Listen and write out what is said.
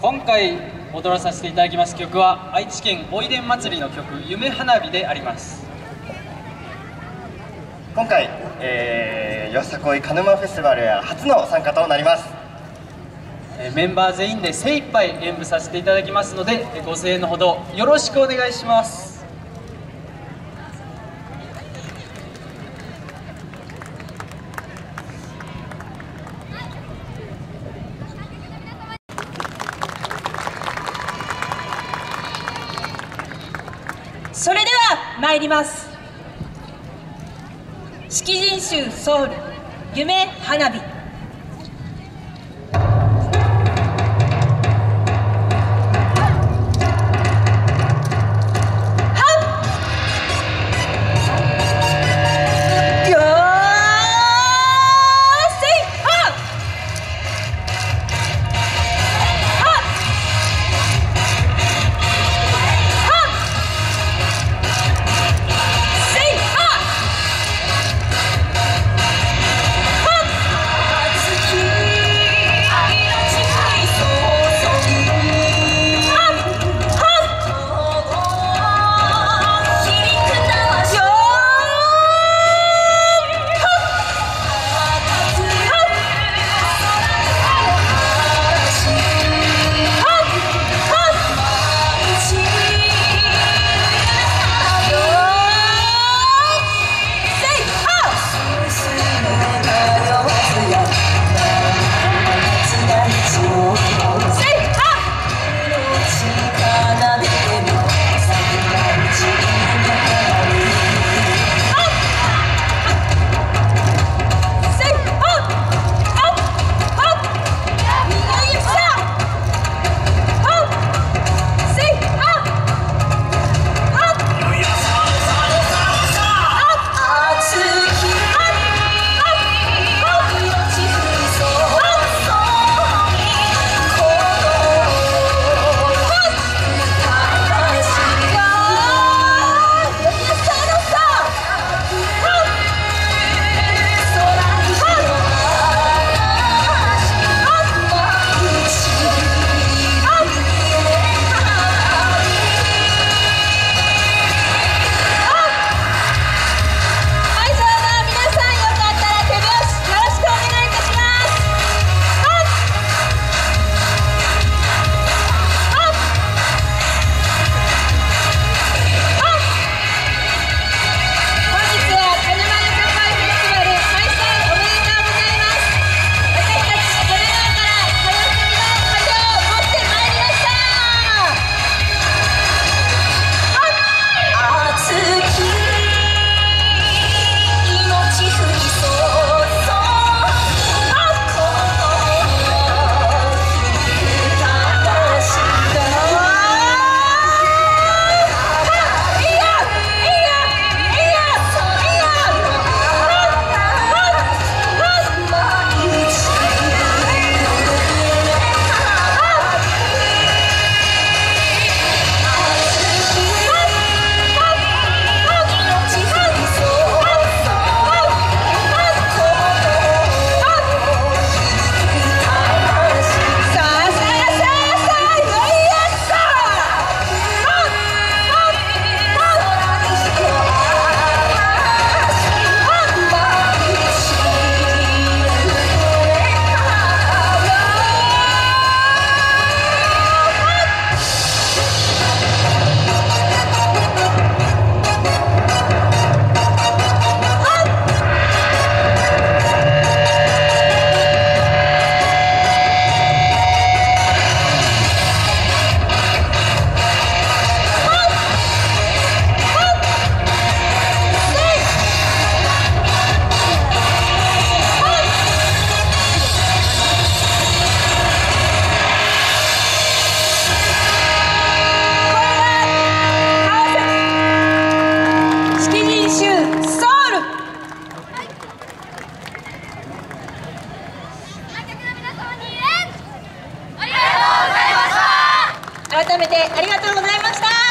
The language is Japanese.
今回踊らさせていただきます曲は愛知県おいでん祭りの曲「夢花火」であります。今回、えー、よさこい鹿沼フェスティバルや初の参加となります。えーメンバー全員で精一杯演舞させていただきますのでえーご声援のほどよろしくお願いしますから参ります。式人集ソウル夢花火。改めてありがとうございました。